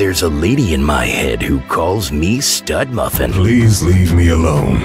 There's a lady in my head who calls me Stud Muffin. Please leave me alone.